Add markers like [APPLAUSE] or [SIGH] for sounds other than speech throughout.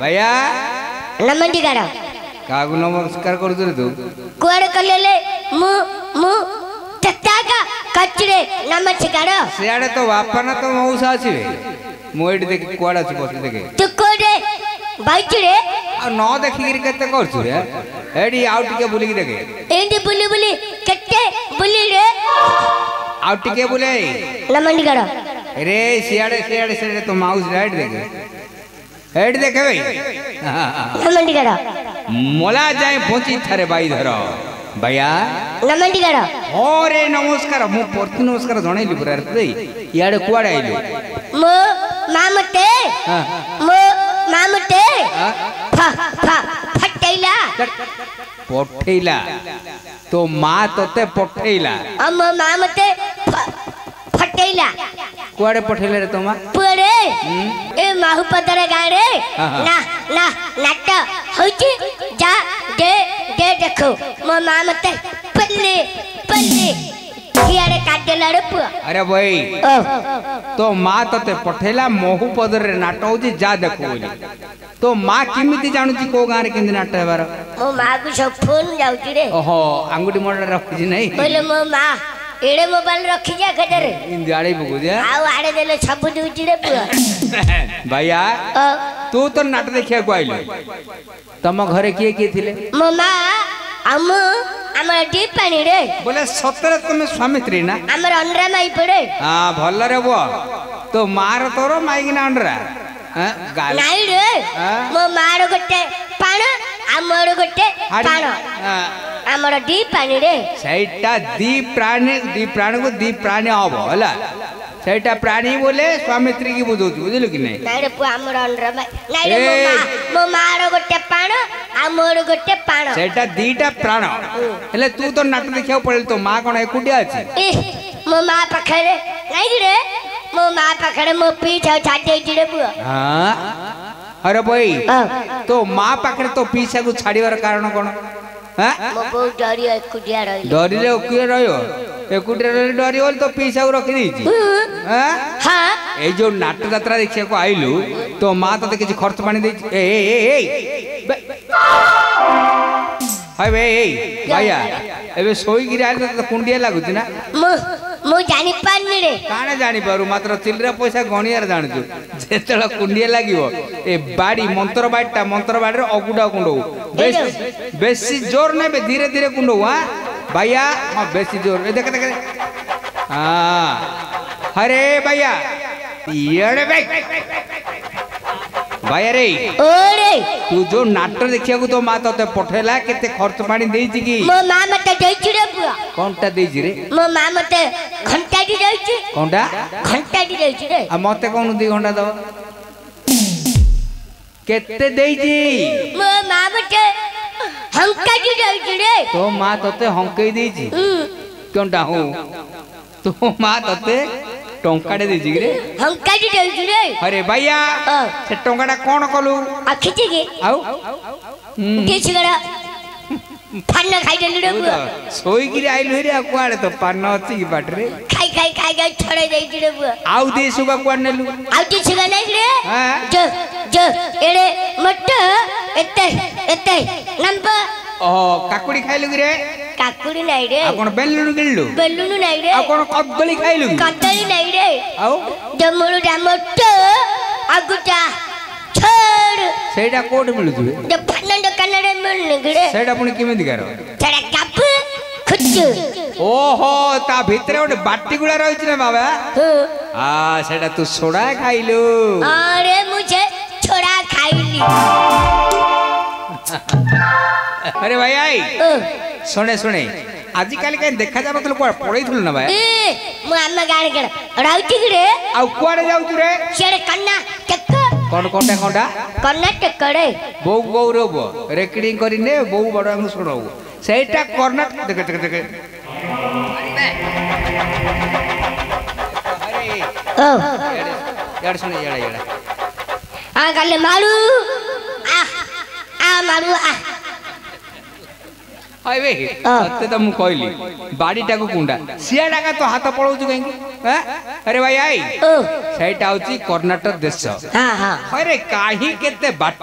भैया नमन गाड़ा कागु नमस्कार करतो रे तू कोड कलेले मु मु ತತ್ತಾಗ ಕಚ್ಚಡೆ ನಮಸ್ಕಾರ ಸ್ಯಾಡೆ ತೋ ಅಪ್ಪನ ತೋ ಮೌಸ ಆಸಿವೆ ಮೊಯ್ಡ್ ದೇಖಿ ಕೋಡ ಆಸಿ ಬಸ್ ದೇಖಿ ತು ಕೋಡೆ ಬೈಚಡೆ ಆ ನೋ ದೇಖಿ ಗಿರಿ ಕತ್ತೆ ಕೊರ್ಚು ರೆ ಎಡಿ ಆವ್ ಟಿಕೆ ಬುಲಿ ಗಿ ದೇಖಿ ಎಂದಿ ಬುಲಿ ಬುಲಿ ಕತ್ತೆ ಬುಲಿ ರೆ ಆವ್ ಟಿಕೆ ಬುಲೆ ನಮಂಡಿ ಗಡ रे ಸಿಯಾಡೆ ಸಿಯಾಡೆ ಸಿಯಾಡೆ ತೋ ಮೌಸ್ ರೈಟ್ ದೇಖಿ ଏଠି ଦେଖେ ଭାଇ ନମଣ୍ଡିଗଡ଼ ମଲା ଯାଏ ପହଞ୍ଚିଥାରେ ବାଇ ଧର ବାୟା ନମଣ୍ଡିଗଡ଼ ହରେ ନମସ୍କାର ମୁଁ ପ୍ରତି ନମସ୍କାର ଜଣେଇଲି ପୁରା ରେ ଇଆଡ଼େ କୁଆଡ଼େ ଆଇଲୁ ମୋ ମା ମୋତେ ମୋ ମା ମୋତେ ପଠେଇଲା ପଠେଇଲା ତୋ ମା ତତେ ପଠେଇଲା ମୋ ମା ମୋତେ ପଠେଇଲା କୁଆଡ଼େ ପଠେଇଲା ରେ ତୋ ମା ପୁଅ ए माहू पदर गाड़े ना ना नाट होची जा दे दे देखो मो मां मते पल्ले पल्ले कियारे काटे पु अरे भाई तो मां तते पठेला मोहू पदर रे नाट होची जा देखो तो मां किमिति जानु जानुची को गा रे किंदी नाट हेबार मो मां को सब फोन जाउची रे ओहो अंगुठी मोड़ रखुची नहीं बोले मो मां ଏଡ଼େ ମୋବାଇଲ ରଖିଛି ଆଖ ଦେହରେ ଏମିତି ଆଡ଼େଇ ପକଉଛି ଆଉ ଆଡ଼େ ଦେଲେ ସବୁ ଦଉଛି ରେ ପୁଅ ଭାଇଆ ତୁ ତ ନାଟ ଦେଖିବାକୁ ଆଇଲୁ ତମ ଘରେ କିଏ କିଏ ଥିଲେ ମୋ ମା ଆମ ଆମର ଡିପ୍ ପାଣିରେ ବୋଲେ ସତରେ ତମେ ସ୍ୱାମୀ ସ୍ତ୍ରୀ ନା ଆମର ଅଣ୍ଡରା ମାଇ ପଡ଼େ ହଁ ଭଲରେ ହୁଅ ତୋ ମାର ତୋର ମାଇକିନା ଅଣ୍ଡରା ନାଇଁ ରେ ମୋ ମାର ଗୋଟେ ପାଣ ଆଉ ମୋର ଗୋଟେ ପାଣ ଆମର ଦି ପ୍ରାଣୀରେ ସେଇଟା ଦି ପ୍ରାଣୀ ଦି ପ୍ରାଣୀକୁ ଦି ପ୍ରାଣୀ ହବ ହେଲା ସେଇଟା ପ୍ରାଣୀ ବୋଲେ ସ୍ୱାମୀ ସ୍ତ୍ରୀ କି ବୁଝଉଛୁ ବୁଝିଲୁ କି ନାଇଁ ନାଇଁରେ ପୁଅ ଆମର ନାଇଁରେ ମୋ ମାର ଗୋଟେ ପ୍ରାଣ ଆଉ ମୋର ଗୋଟେ ପ୍ରାଣ ସେଇଟା ଦିଟା ପ୍ରାଣ ହେଲେ ତୁ ତ ନାଟ ଦେଖିବାକୁ ପଡ଼ିଲୁ ତୋ ମା କ'ଣ ଏକୁଟିଆ ଅଛି ମୋ ମା ପାଖରେ ନାଇଁରେ ମୋ ମା ପାଖରେ ମୋ ପିଠ ଛାଡ଼ିଦେଇଛି ରେ ପୁଅ ହଁ ହର ଭାଇ ତୋ ମା ପାଖରେ ତୋ ପିସାକୁ ଛାଡ଼ିବାର କାରଣ କ'ଣ ମୋ ବୋଉ ଡରି ଏକୁଟିଆ ରହିଲେ ଡରିଲେ ଏକୁଟିଆ ରହିବ ଏକୁଟିଆ ରହିଲେ ଡରିବ ବୋଲି ତୋ ପିସାକୁ ରଖିଦେଇଛି ଏଇ ଯୋଉ ନାଟ ଯାତ୍ରା ଦେଖିବାକୁ ଆଇଲୁ ତୋ ମା ତତେ କିଛି ଖର୍ଚ୍ଚ ପାଣି ଦେଇଛି ଏ ଭାଇ ଭାଇ ଭାଇଆ ଏବେ ଶୋଇକିରି ଆଇଲେ ତତେ କୁଣ୍ଡିଆ ଲାଗୁଛି ନା ମୁଁ ଜାଣି ପାଣିରେ କାଣା ଜାଣିପାରୁ ମାତ୍ର ଚିଲିରା ପଇସା ଗଣିଆରେ ଜାଣିଛୁ ଯେତେବେଳେ କୁଣ୍ଡିଆ ଲାଗିବ ଏ ବାଡ଼ି ମନ୍ତ୍ର ବାଡ଼ିଟା ମନ୍ତ୍ର ବାଡ଼ିରେ ଅଗୁଟା କୁଣ୍ଡଉ ବେଶୀ ଜୋର ନେବେ ଧୀରେ ଧୀରେ କୁଣ୍ଡଉ ହାଁ ଭାଇଆ ହଁ ବେଶୀ ଜୋର ଏ ଦେଖ ଦେଖ ହଁ ହରେ ଭାଇଆ ଇଏ ଭାଇ ଭାଇରେ ତୁ ଯୋଉ ନାଟ ଦେଖିବାକୁ ତୋ ମା ତତେ ପଠେଇଲା କେତେ ଖର୍ଚ୍ଚ ପାଣି ଦେଇଛି କି ମୋ ମା ମତେ ଦେଇଛି ରେ ପୁଅ କଣଟା ଦେଇଛି ରେ ମୋ ମା ମତେ ଘଣ୍ଟାଟି ଦେଇଛି କଣଟା ଘଣ୍ଟାଟି ଦେଇଛି ରେ ଆଉ ମତେ କଣ ଦି ଘଣ୍ଟା ଦବ କେତେ ଦେଇଛି ମୋ ମା ମତେ ହଙ୍କାଟି ଦେଇଛି ରେ ତୋ ମା ତତେ ହଙ୍କେଇ ଦେଇଛି କଣଟା ହଉ ତୋ ମା ତତେ ଟଙ୍କାଟେ ଦେଇଛି କିରେ ଟଙ୍କାଟେ ଦେଉଛୁ ରେ ଆରେ ବାଇଆ ସେ ଟଙ୍କାଟା କ'ଣ କଲୁ ଆଖିଛି କି ଆଉ କିଛି ଗଡ଼ା ପାନ ଖାଇଦେଲୁ ରେ ଶୋଇକିରି ଆଇଲୁ ହେରି ଆଉ କୁଆଡ଼େ ତ ପାନ ଅଛି କି ବାଟରେ ଖାଇ ଖାଇ ଖାଇ ଖାଇ ଛଡ଼େଇ ଦେଇଛୁ ରେ ପୁଅ ଆଉ ଦି ଶୁଭ କୁଆଡ଼େ ନେଲୁ ଆଉ କିଛି ସୁଗା ନେଇକି ରେ ଯୋ ଯୋ ଏଡ଼େ ମୋଟ ଏତେ ଏତେ ନମ୍ବର ଓହୋ କାକୁଡି ଖାଇଲୁ କିରେ କାକୁଡି ନାଇଁ ରେ ଆଉ କ'ଣ ବେଲୁନ କିଣିଲୁ ବେଲୁନ ନାଇଁ ରେ ଆଉ କ'ଣ କଦଳୀ ଖାଇଲୁ କଦଳୀ ନାଇଁ ରେ ଆଉ ଡମରୁ ଡାମଟ ଆଉ ଗୁଟା ଛଡ଼ ସେଇଟା କୋଉଠି ମିଳୁଛି ଦୋକାନ ଦୋକାନରେ ମିଳୁନି କିରେ ସେଇଟା ପୁଣି କେମିତି କାର ସେଇଟା କାପୁ ଖୁଚୁ ଓହୋ ତା ଭିତରେ ଗୋଟେ ବାଟି ଗୁଳା ରହିଛି ନା ବାବା ଆ ସେଇଟା ତୁ ସୋଡ଼ା ଖାଇଲୁ ଆରେ ମୁଁ ଛୋଡ଼ା ଖାଇଲି আরে ভাই আই শোনে শোনে আজিকালি কাই দেখা যাবে তোলে কুয়া পড়াইথুল না ভাই এ মু আম্মা গাড়ি গড় রাউচি গড়ে আউ কুয়াড়ে যাউচু রে সেড়ে কন্না টেক্ক কোন কোনটা কোনটা কন্না টেক্কড়ে বউ বউ রব রেকর্ডিং করি নে বউ বড় আমি শোনাও সেইটা কর্ণাট দেখে দেখে দেখে ও ইয়াড় শুনে ইয়াড় ইয়াড় আ গালে মারু আ আ মারু আ ಅಯ್ಯೇ ಸತ್ಯ ತಮ್ಮ ಕೈಲಿ ಬಾಡಿಟಾಕು ಕುಂಡ ಸಿಯಾಡಾಗ ತೋ ಹಾತ ಪಳೌಚು ಕೈಂಗೆ ಅರೆ ಭಾಯಿ ಆಯ್ ಸೈಟ್ ಆଉଛି ಕರ್ನಾಟಕ ದೇಶ ಅರೆ ಕಾಹಿ ಕೆತ್ತೆ ಬಾಟ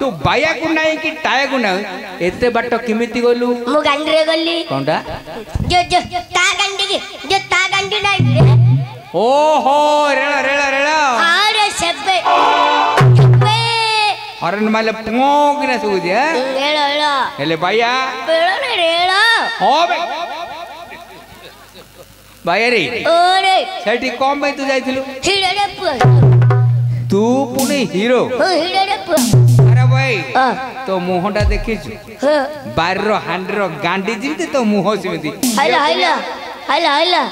ତୁ ବାୟାକୁ ନାହିଁ କି ଟାୟାକୁ ନାହିଁ ଏତେ ବାଟ କେମିତି ଗଲୁ ତା ଓହୋ ରେଳ ରେଳ ରେଳ ସେ हरण माले पोंग ने सूजे हेलो हेलो हेलो भैया हेलो ने हेलो हो बे भैया रे ओरे सेठी कोम भाई तू जाइथिलु हीरो रे तू पुनी हीरो हो हीरो रे अरे भाई तो मुहोंडा देखिछु बाररो हांडरो गांडी जिते तो मुहो सिमिति हेलो हेलो हेलो हेलो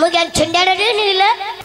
मु गन छंडाडा रे नीला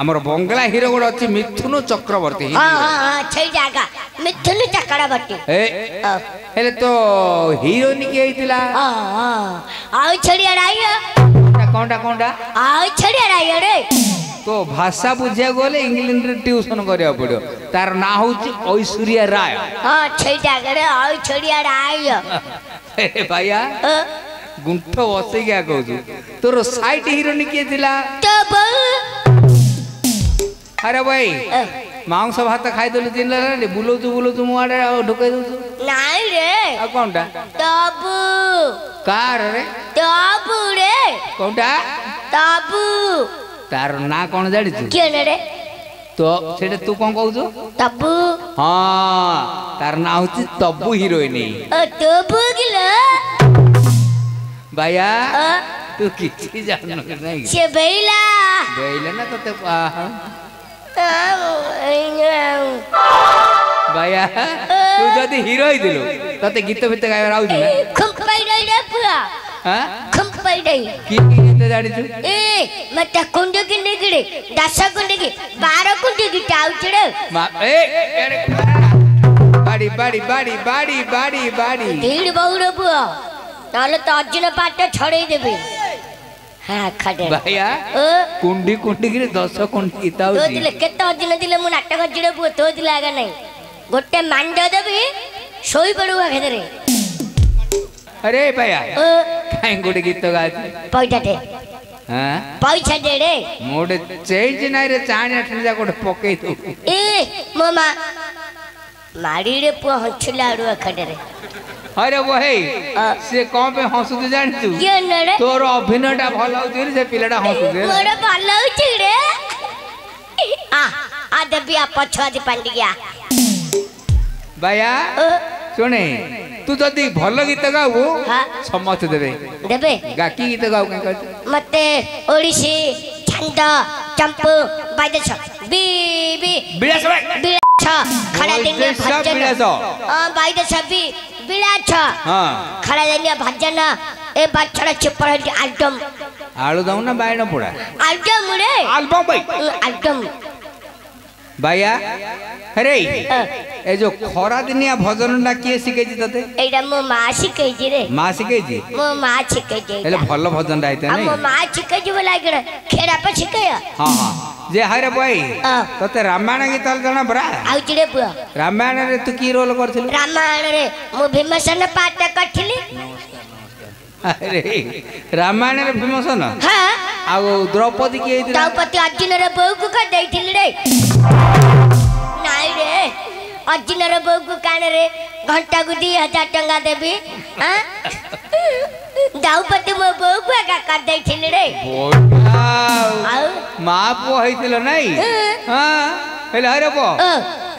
ଆମର ବଙ୍ଗଳା ହିରୋ ଗୋଟେ ଅଛି ମିଥୁନ ଚକ୍ରବର୍ତ୍ତୀ ମିଥୁନ ଚକ୍ରବର୍ତ୍ତୀ ହେଲେ ତ ହିରୋଇନ କିଏ ହେଇଥିଲା ଆଉ ଛେଳିଆ ରାୟ କଣଟା କଣଟା ଆଉ ଛେଳିଆ ରାୟ ରେ ତୋ ଭାଷା ବୁଝିବାକୁ ଗଲେ ଇଂଲଣ୍ଡରେ ଟ୍ୟୁସନ କରିବାକୁ ପଡିବ ତାର ନାଁ ହଉଛି ଐଶ୍ୱର୍ଯ୍ୟା ରାୟ ହଁ ଛେଳି ଜାଗାରେ ଐଶ୍ୱର୍ଯ୍ୟା ରାୟ ଭାଇଆ ଗୁଣ୍ଠ ବସେଇକି କହୁଛୁ ତୋର ସାଇଟ୍ ହିରୋଇନ କିଏ ଥିଲା ତୋ ବୋଉ ಅರೆ ಬೈ ಮಾಂಸ ಭಾತ ಖಾಯ್ದಲು ತಿನ್ನಲ್ಲ ಬುಲೋದು আও ಮಾಡ ঢুকাইದಲು নাই রে কোনটা তাবু কার রে তাবু রে কোনটা তাবু তার না কোন জানিছু কে রে তো সেটা তুই কোন কউছু তাবু হ্যাঁ তার না হচ্ছে তবু হিরোইনি ও তবু গিল ভাইয়া तू किसी जानो नहीं বেইলা बेला बेला তো तो ते ভাইয়া তুই যদি হিরোই দিল তাতে গীত ফিরতে গাইবার আউজ না খম্পাই রাই রে পুরা হ্যাঁ খম্পাই রাই কি গীত জানিছু এ মতে কুন্ড কি নিগড়ে দাস কুন্ড কি বার কুন্ড কি টাউছে রে মা এ বাড়ি বাড়ি বাড়ি বাড়ি বাড়ি বাড়ি ধীর বউর পুয়া তাহলে তো অর্জুন পাটটা ছড়াই দেবে ಹಾ ಕಡೆ ಭಯ ಕುಂಡಿ ಕುಂಡಿಗಿರಿ ದೋಸ ಕುಂಡಿ ಇದ್ದಾವ ತೋದಿಲ್ಲ ಕೆತ್ತ ಹೊದ್ದಿಲ್ಲ ದಿಲ್ಲ ಮುನ್ನ ಅಟ್ಟ ಗಜ್ಜಿಡ ಬೂ ತೋದಿಲ್ಲ ಆಗ ನೈ ಗೊಟ್ಟೆ ಮಂಡದ ಬಿ ಸೋಯಿ ಬಡುವ ಹೆದರಿ ಅರೆ ಭಯ ಕಾಯಿ ಗುಡಿ ಗೀತ ಗಾತಿ ಪೌಟಟೆ ಪೌಚ ದೇಡೆ ಮೂಡ ಚೇಂಜ್ ನೈರೆ ಚಾಣಿ ಅಟ್ಟ ಕೊಡ ಪೊಕ್ಕೈತು ಏ ಮೊಮ್ಮ ಮಾಡಿಡೆ ಪೂ ಹಂಚಿಲ್ಲ ಆಡುವ ಕಡೆರೆ अरे वही से कौन पे हंसु तू जान तू ये नरे तोर अभिनयटा भल होउची रे से पिलाटा हंसु रे मोर भल होउची रे आ आ देबी आ पछुआ दि पांडिया बाया ଶୁଣେ ତୁ ଯଦି ଭଲ ଗୀତ ଗାଉ ସମସ୍ତେ ଦେବେ ଦେବେ ଗାକି ଗୀତ ଗାଉ କାହିଁ ମତେ ଓଡ଼ିଶୀ ଛାନ୍ଦ ଚମ୍ପୁ ବାଇଦେଶ ବିଳାସ ବିଳାସ ଖରା ଦିନେ ଭଜନ ବାଇଦେଶ ବି বিড়াছ খাড়া জালিয়া ভাজানা এ বাচ্চারা চিপড় হচ্ছে আলটম আলু দাও না বাইন পোড়া আলটম রে আলবম ভাই আলটম ভাইয়া আরে এই যে খরা দিনিয়া ভজনটা কিয়ে শিখেছি তোতে এইটা মো মা শিখেছি রে মা শিখেছি মো মা শিখেছি এলে ভালো ভজনটা আইতে না মো মা শিখেছি বলে ಜೆ ಹೈರ ಬಾಯ್ ತತೆ ರಾಮಾಯಣ ಗೀತ ಜಣ ಬರ ಆವು ಚಿಡೆ ಪುಯ ರಾಮಾಯಣ ರೆ ತು ಕಿ ರೋಲ್ ಕರ್ತಿಲು ರಾಮಾಯಣ ರೆ ಮು ಭೀಮಸನ ಪಾಠ ಕಟ್ಟಿಲಿ ಅರೆ ರಾಮಾಯಣ ರೆ ಭೀಮಸನ ಹಾ ಆವು ದ್ರೌಪದಿ ಕೆ ಇದ್ರು ದ್ರೌಪದಿ ಅರ್ಜುನ ರೆ ಬೋಕು ಕ ದೈತಿಲಿ ರೇ ನಾಯಿ ರೇ ଅଜିନର ବୋଉକୁ କାନରେ ଘଣ୍ଟାକୁ ଦୁଇ ହଜାର ଟଙ୍କା ଦେବି ଦ୍ରୌପଦୀ ମୋ ବୋଉକୁ ଏକା କରିଦେଇଥିଲି ରେ ମା ପୁଅ ହେଇଥିଲ ନାଇଁ ହେଲେ ହରେ ପୁଅ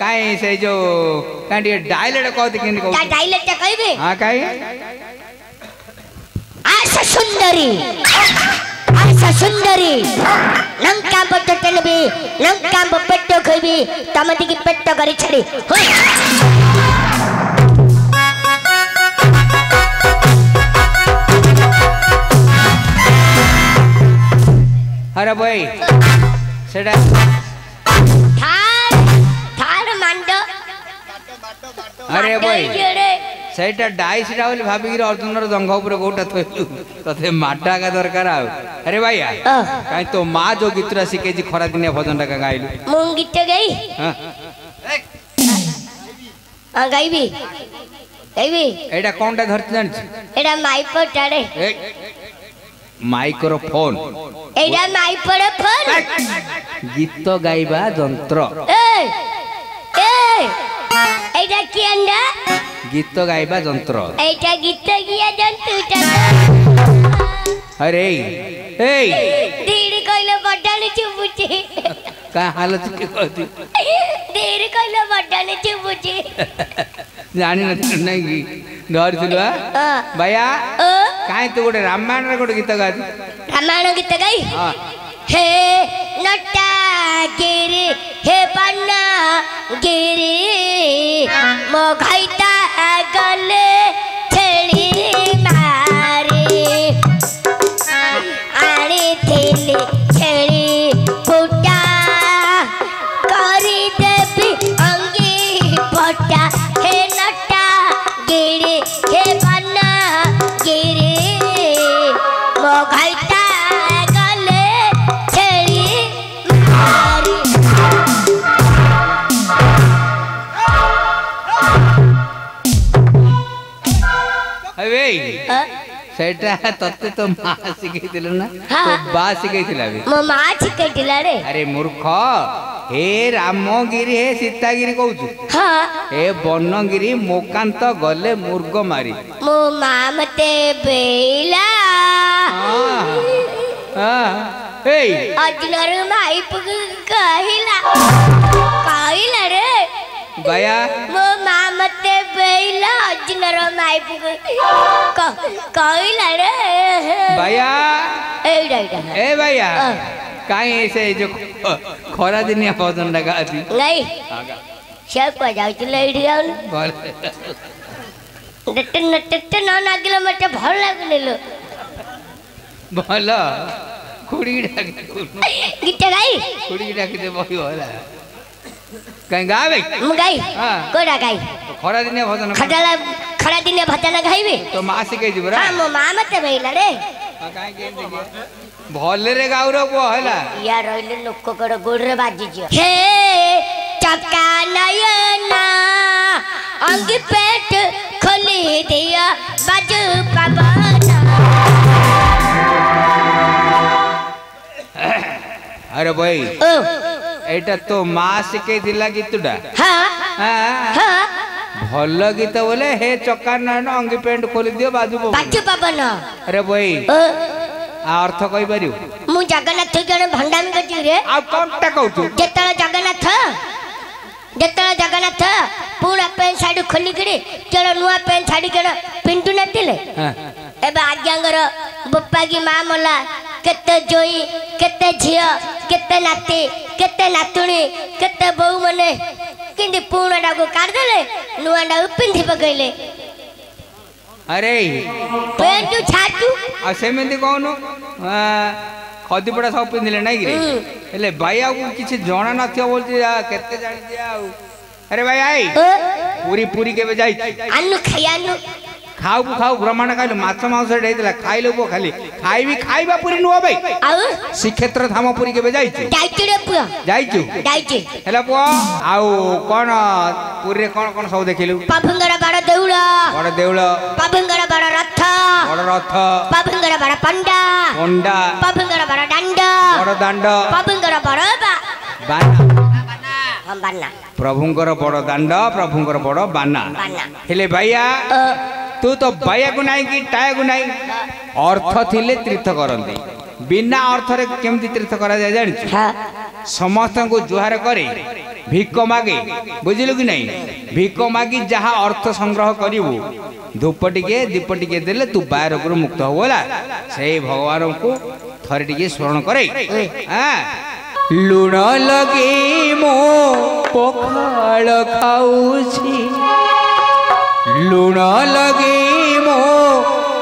କାଇଁ ସେଇ ଯୋଉ କାଇଁ ଟିକେ ଡାଇଲେଟ କହତି କେମିତି କହୁଛି ଡାଇଲେଟଟା କହିବି ହଁ କାଇଁ ଆସ ସୁନ୍ଦରୀ ಆಸಾ ಸುಂದರಿ ನಂ ಕಾಂಬ ತೊಟ್ಟೆನಬಿ ನಂ ಕಾಂಬ ಪೆಟ್ಟ ಖೈಬಿ ತಮದಿಗೆ ಪೆಟ್ಟ ಗರಿ ಛಡಿ ಹೋಯ್ अरे भाई सेटा थार थार मांडो अरे भाई ସେଇଟା ଡାଇସଟା ବୋଲି ଭାବିକିରି ଅର୍ଜୁନର ଜଙ୍ଘ ଉପରେ କୋଉଟା ଥୋଇଲୁ ତତେ ମାଟା ଏକା ଦରକାର ଆଉ ଆରେ ଭାଇ କାହିଁ ତୋ ମା ଯୋଉ ଗୀତଟା ଶିଖେଇଛି ଖରାଦିନିଆ ଭଜନଟା କା ଗାଇଲୁ ମୁଁ ଗୀତ ଗାଇ ଗାଇବି ଗାଇବି ଏଇଟା କଣଟା ଧରିଛି ଜାଣିଛୁ ଏଇଟା ମାଇପଟାରେ ମାଇକର ଫୋନ୍ ଏଇଟା ମାଇପର ଫୋନ୍ ଗୀତ ଗାଇବା ଯନ୍ତ୍ର ଏଇଟା କିଏଣ୍ଡା গীত গাইবা যন্ত্র এইটা গীত গিয়া জন্তুটা আরে এই এই দিড়ি কইলো বডালে চুপুচি কা হালত কি কইতি দিড়ি কইলো বডালে চুপুচি জানি না নাই কি ধরিছিলু ভাইয়া কাই তো গোটে রামায়ণর গোটে গীত গাই রামায়ণ গীত গাই হে নটা গিরি হে পান্না গিরি মো ঘাইতা 嘞。ସେଇଟା ତତେ ତ ମା ଶିଖେଇଥିଲେ ନା ତୋ ବା ଶିଖେଇଥିଲା ବି ମୋ ମା ଶିଖେଇଥିଲା ରେ ଆରେ ମୂର୍ଖ ହେ ରାମଗିରି ହେ ସୀତାଗିରି କହୁଛୁ ହେ ବନଗିରି ମୋକାନ୍ତ ଗଲେ ମୁର୍ଗ ମାରି ମୋ ମା ମତେ ବେଇଲା ଏଇ ଅଦିନରୁ ମାଇ ପକେଇ କହିଲା କହିଲା ରେ ଗୟା ମୋ ମା ಇಲ್ಲ ಅಜ್ಜನರ ನಾಯ್ಪು ಕಾಯಿಲ್ಲ रे भैया ए भैया काहे ऐसे जो खोरा दिन या पौधन लगा अभी नहीं सब को जाओ तो ले जाओ बोल नटन नटन ना ना किलोमीटर भर लग ले लो बोला कुड़ी डाके कुड़ी डाके दे बोला कहीं गावे गाई हाँ। कोड़ा गाई तो खड़ा दिने भजन खड़ा खड़ा दिने भजन गाईबे तो मासी के जिबरा हां मो मामा ते भइला रे हाँ, काहे के भले रे गाउरो को हला या रोइले लोक कर गोड़ रे बाजी जियो हे चपका नयना अंग पेट खोली दिया बाजू पवना अरे भाई ଏଇଟା ତୋ ମା ଶିଖେଇଥିଲା ଗୀତଟା ଭଲ ଗୀତ ବୋଲେ ହେ ଚକା ନାରାୟଣ ଅଙ୍ଗି ପ୍ୟାଣ୍ଟ ଖୋଲିଦିଅ ବାଜୁ ପାବନ ଆରେ ବୋଇ ଅର୍ଥ କହିପାରିବୁ ମୁଁ ଜଗନ୍ନାଥ ଜଣେ ଭଣ୍ଡାମି କରିଛି ରେ ଆଉ କଣଟା କହୁଛୁ ଯେତେବେଳେ ଜଗନ୍ନାଥ ଯେତେବେଳେ ଜଗନ୍ନାଥ ପୁରୁଣା ପ୍ୟାଣ୍ଟ ଶାଢ଼ୀ ଖୋଲିକିରି ଜଣ ନୂଆ ପ୍ୟାଣ୍ଟ ଶାଢ଼ୀ ଜଣ ପିନ୍ଧୁ ନଥିଲେ ଏବେ ଆଜ୍ଞାଙ୍କର ବୋପାଗି ମା ମଲା କେତେ ଜୋଇ କେତେ ଝିଅ କେତେ ନାତି ಕೆತ್ತೆ ನತ್ತುಣಿ ಕೆತ್ತೆ ಬಹು ಮನೆ ಕಿಂದಿ ಪೂರ್ಣಡಾಗು ಕಾರ್ದಲೆ ನುವಂಡ ಉಪ್ಪಿಂದಿ ಬಗೈಲೆ ಅರೆ ಪೇಟು ಛಾಟು ಆ ಸೆಮೆಂದಿ ಕೋನು ଖଦିପଟା ସବୁ ପିନ୍ଧିଲେ ନାଇଁ କିରେ ହେଲେ ଭାଇ ଆଉ କିଛି ଜଣା ନଥିବ ବୋଲୁଛି କେତେ ଜାଣିଛି ଆଉ ଆରେ ଭାଇ ଆଇ ପୁରୀ ପୁରୀ କେବେ ଯାଇଛି ଆନୁ ଖାଇ ଆନୁ ଖାଉ ଖାଉ ବ୍ରହ୍ମାଣ୍ଡ ଖାଇଲୁ ମାଛ ମାଂସ ସେଠି ହେଇଥିଲା ଖାଇଲୁ ପୁଅ ଖାଲି ଖାଇବି ଖାଇବା ପୁରୀ ନୁହଁ ଭାଇ ଆଉ ଶ୍ରୀକ୍ଷେତ୍ର ଧାମ ପୁରୀ କେବେ ଯାଇଛୁ ଯାଇଛୁ ହେଲା ପୁଅ ଆଉ କଣ ପୁରୀରେ କଣ କଣ ସବୁ ଦେଖିଲୁ ବାବୁଙ୍କର ବଡ଼ ଦେଉଳ ବଡ଼ ଦେଉଳ ବାବୁଙ୍କର ବଡ଼ ରଥ ବଡ଼ ରଥ ବାବୁଙ୍କର ବଡ଼ ପଣ୍ଡା ପଣ୍ଡା ବାବୁଙ୍କର ବଡ଼ ଦାଣ୍ଡ ବଡ଼ ଦାଣ୍ଡ ବାବୁଙ୍କର ବଡ଼ ବାନା ପ୍ରଭୁଙ୍କର ବଡ଼ ଦାଣ୍ଡ ପ୍ରଭୁଙ୍କର ବଡ଼ ବାନା ହେଲେ ଭାଇଆ তু তো বাইয়াকু নাই কি টায়াকু নাই অর্থ থিলে তীর্থ করতে বিনা অর্থরে কেমতি তীর্থ করা যায় জানিছ সমস্ত জুহার করে ভিক মাগে বুঝলু কি নাই ভিক মাগি যাহা অর্থ সংগ্রহ করিবু ধূপ টিকে দীপ টিকে দেলে তু বায় রোগর মুক্ত হব বলা সেই ভগবানଙ୍କୁ থরে টিকে স্মরণ করে হ্যাঁ লুণ লগে মো পখাল খাউছি ଲୁଣ ଲଗେଇ ମୋ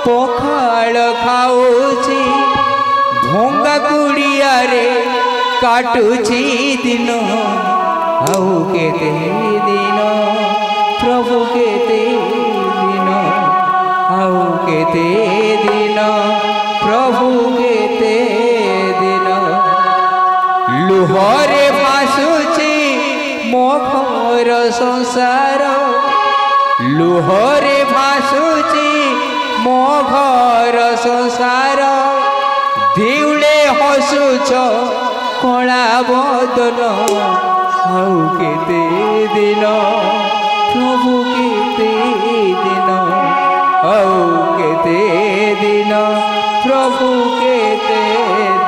ପଖାଳ ଖାଉଛି ଭଙ୍ଗା କୁଡ଼ିଆରେ କାଟୁଛି ଦିନ ଆଉ କେତେ ଦିନ ପ୍ରଭୁ କେତେ ଦିନ ଆଉ କେତେ ଦିନ ପ୍ରଭୁ କେତେ ଦିନ ଲୁହରେ ଭାସୁଛି ମୋ ଘର ସଂସାର ଲୁହରେ ଭାସୁଛି ମୋ ଘର ସଂସାର ଦେଉଳେ ହସୁଛ କଳା ବଦନ ଆଉ କେତେ ଦିନ ପ୍ରଭୁ କେତେ ଦିନ ଆଉ କେତେ ଦିନ ପ୍ରଭୁ କେତେ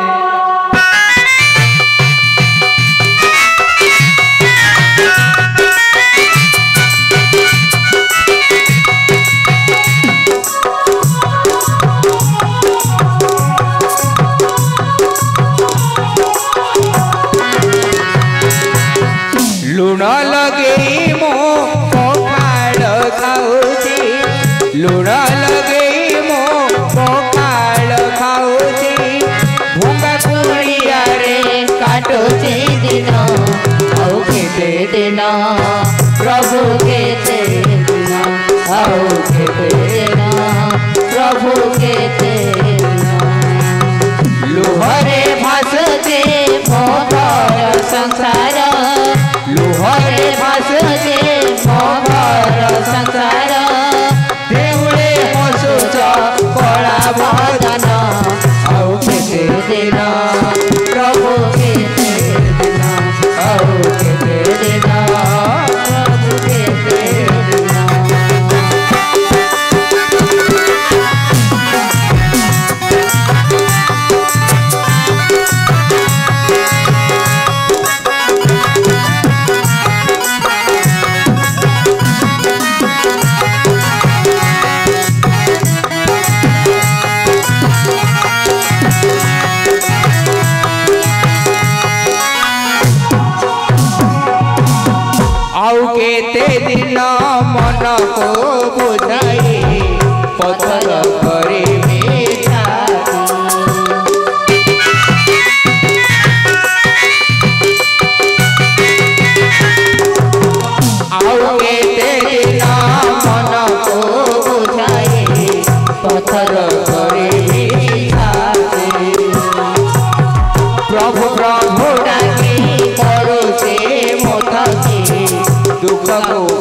Bravo. Bravo.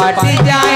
पार्टी जाए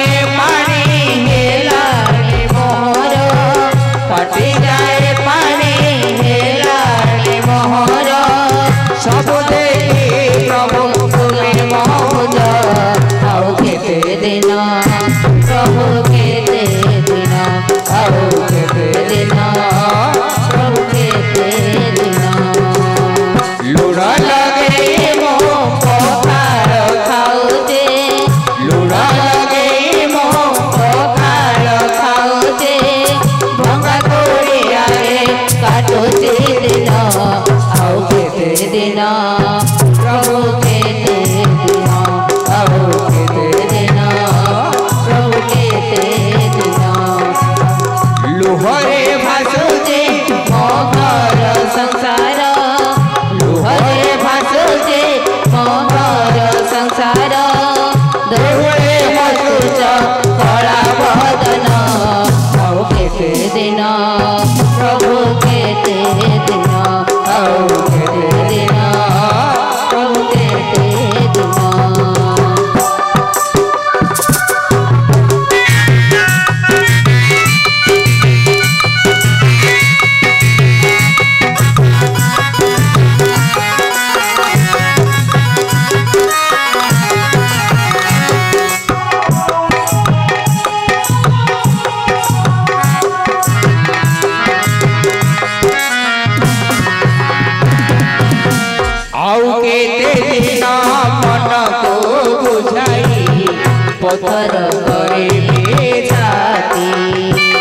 पत्थर पर में जाती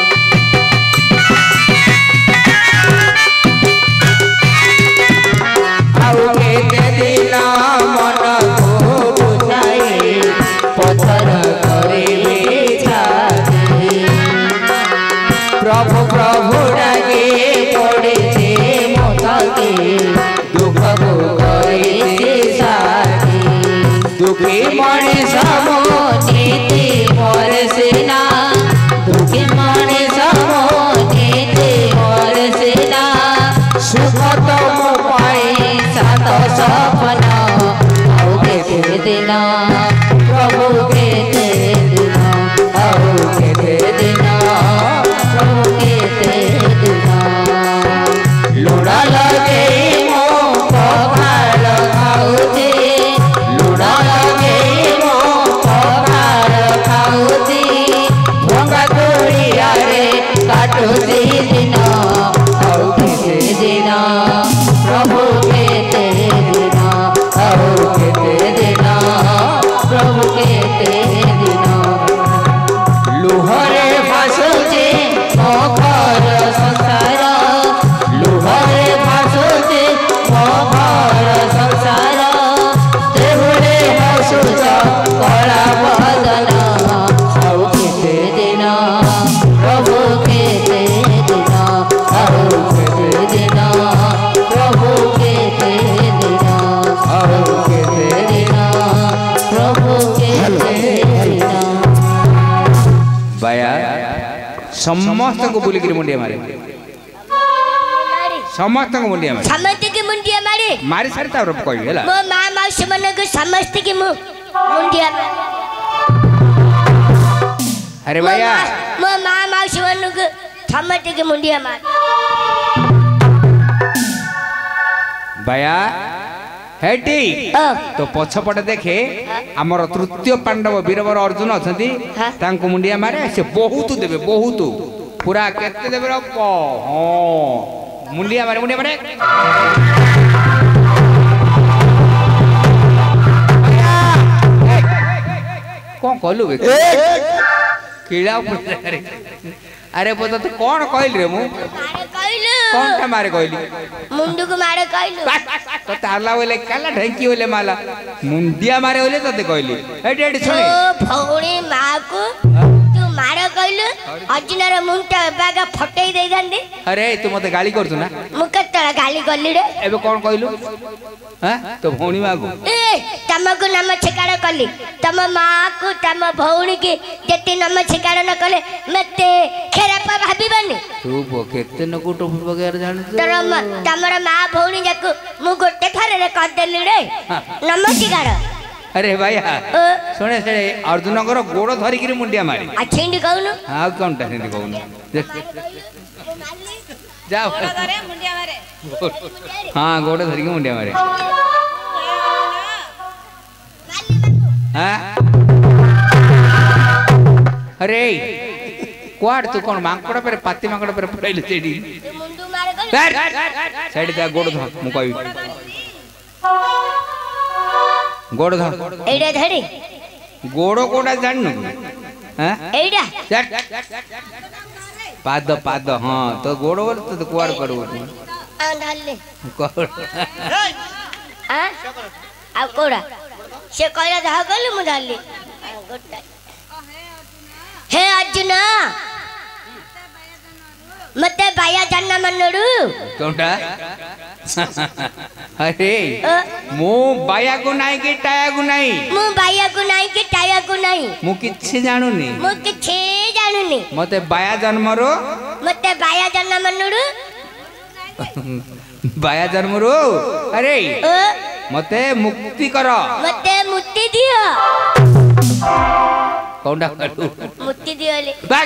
Ahora समस्तको बुलिकिरी मुन्डिया मारे समस्तको मुन्डिया मारे समस्तको मुन्डिया मारे मारे सर त रुप कोइ हेला म मा मा सुमनको समस्तको मु मुन्डिया मारे अरे भैया म मा मा सुमनको समस्तको मुन्डिया मारे भैया ହେଟି ତୋ ପଛପଟେ ଦେଖେ ଆମର ତୃତୀୟ ପାଣ୍ଡବ ବୀରବର ଅର୍ଜୁନ ଅଛନ୍ତି ତାଙ୍କୁ ମୁଣ୍ଡିଆ ମାରେ ସେ ବହୁତ ଦେବେ ବହୁତ ପୁରା କେତେ ଦେବେ ହଁ ମୁଣ୍ଡିଆ ମାରେ ମୁଣ୍ଡିଆ ମାରେ କଣ କଲୁ ବେ କିଳା ଆରେ ତତେ କଣ କହିଲି ରେ ମୁଁ કોણટા મારે કહેલી મુંડુક મારે કહેલું તો તાલા ઓલે કાલા ઢેંકી ઓલે માલા મુંડિયા મારે ઓલે તતે કહેલી એ ડેડ છોડી ભવણી માકુ ಮಾರೋ ಕೈಲು ಅಜ್ಜನರ ಮುಂಟ ಇವಾಗ ಫೋಟೋ ಇದೆ ಇದಂದಿ ಅರೆ ತೂ ಮತ್ತೆ ಗಾಳಿ ಕೊಡ್ತು ನಾ ಮುಖತ್ತಳ ಗಾಳಿ ಕೊಲ್ಲಿಡೆ ಎಬೆ ಕೋಣ ಕೈಲು ಹಾ ತೋ ಭೌಣಿ ಮಾಗು ಏ ತಮಗೂ ನಮ್ಮ ಚಿಕಾಡ ಕಲ್ಲಿ ತಮ್ಮ ಮಾಕು ತಮ್ಮ ಭೌಣಿಗೆ ಜೊತೆ ನಮ್ಮ ಚಿಕಾಡ ನ ಕಲೆ ಮತ್ತೆ ಖೆರಪ್ಪ ಭಾಬಿಬನ್ನಿ ತೂ ಬೋ ಕೆತ್ತೆ ನ ಕೂಟ ಬಗೆರ ಜಾಣು ತಮ್ಮ ತಮ್ಮರ ಮಾ ಭೌಣಿ ಜಕ್ಕು ಮು ಗೊಟ್ಟೆ ಖರರೆ ಕದ್ದಲ್ಲಿಡೆ ನಮ್ಮ ಚಿಕಾಡ अरे भैया ଶୁଣେ ସେ ଅର୍ଜୁନଙ୍କର ଗୋଡ଼ ଧରିକିରି ମୁଣ୍ଡିଆ ମାରି ଆଉ କଣଟା ସେମିତି କହୁନୁ ଯାଅ ହଁ ଗୋଡ଼ ଧରିକି ମୁଣ୍ଡିଆ ମାରେ अरे କୁଆଡ଼େ ତୁ କ'ଣ ମାଙ୍କଡ଼ ପରେ ପାତି ମାଙ୍କଡ଼ ପରେ ପଳେଇଲୁ ସେଇଠି ସେଇଠି ତା ଗୋଡ଼ ମୁଁ କହିବି গোড় ধর এইটা ধরে গোড়ো কোটা জানো হ্যাঁ এইটা চট পাদ পাদ হ্যাঁ তো গোড় তো কুয়ার করব আন্ধালে কোড় হ্যাঁ আর কোড়া সে কইরা ধা গেল মু ধরলি গোটা হে অর্জুনা ಮತ್ತೆ ಭಯ ಜನ್ನ ಮನ್ನೋಡು ಕೌಟ ಅರೆ ಮು ಬಯಗು ನಾಯಿಗೆ ಟಯಗು ನಾಯಿ ಮು ಬಯಗು ನಾಯಿಗೆ ಟಯಗು ನಾಯಿ ಮು ಕಿಚ್ಚೆ ಜಾಣುನಿ ಮು ಕಿಚ್ಚೆ ಜಾಣುನಿ ಮತ್ತೆ ಬಯ ಜನ್ಮರು ಮತ್ತೆ ಬಯ ಜನ್ನ ಮನ್ನೋಡು ಬಯ ಜನ್ಮರು ಅರೆ ಮತ್ತೆ ಮುಕ್ತಿ ಕರ ಮತ್ತೆ ಮುಕ್ತಿ ದಿಯ ಕೌಂಡ ಮುಕ್ತಿ ದಿಯಲಿ ಬಾ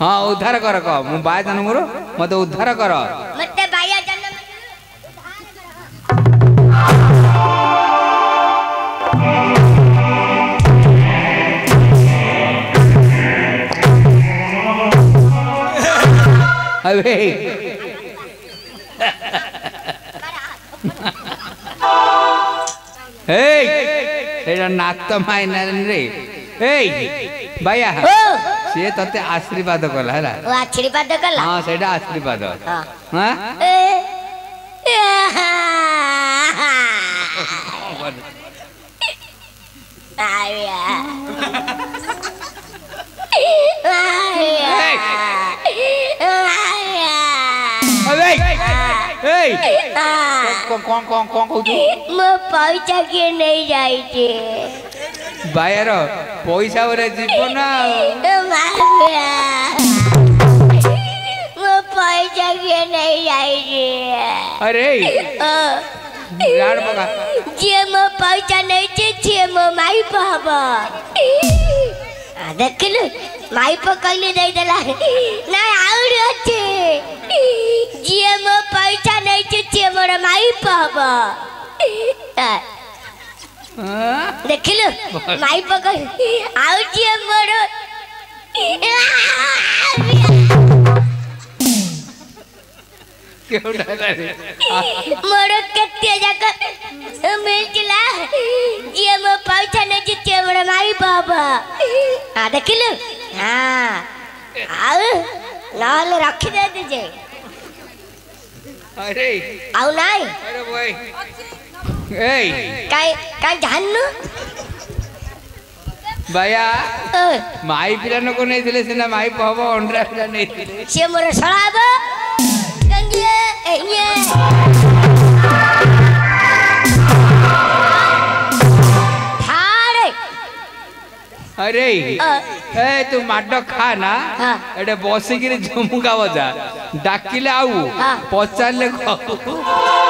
ହଁ ଉଦ୍ଧାର କର କହ ମୁଁ ବା ଜନ୍ମରୁ ମତେ ଉଦ୍ଧାର କର [LAUGHS] ଏଇଟା ନାତ ମାଇନାରେ ಏಯ್ ಭಯ ಸಿ ತತ್ತೆ ಆಶೀರ್ವಾದ ಕಲ್ಲ ಹಲ ಓ ಆಶೀರ್ವಾದ ಕಲ್ಲ ಹಾ ಸೈಡ ಆಶೀರ್ವಾದ ಹಾ con con con con con chú mưa phải chắc kia này dạy chị ବାୟାର ପଇସା ଉପରେ ଜୀବନ ଆଉ ପଇସା କିଏ ନେଇ ଯାଇଛି ଆରେ ଯିଏ ମୋ ପଇସା ନେଇଛି ସିଏ ମୋ ମାଇପ ହବ ଦେଖିଲୁ ମାଇପ କହିଲେ ଦେଇଦେଲା ନା ଆହୁରି ଅଛି ଯିଏ ମୋ ପଇସା ନେଇଛି ସିଏ ମୋର ମାଇପ ହବ देख लो माई पकड़ आओ जिए बड़ो क्यों डरा रे मोरो कत्ते जाकर मिल चला जिए मो पाउचा न जिते बड़ा माई बाबा आ देख लो हां आओ लाल रख दे दीजिए अरे आओ नहीं अरे भाई এই काय काय झालं ভাইয়া মাই ପିଲାନକୁ ନେଇଥିଲେ ସିନା ମାଇ ହବ ଅଣ୍ଡରା ପିଲା ନେଇଥିଲେ ସିଏ ମୋର ଶଳା ହବ ଗଙ୍ଗିଏ अरे ए तू माड खा ना एडे बसिकिरी झुमुका बजा डाकिले आऊ पचारले खाऊ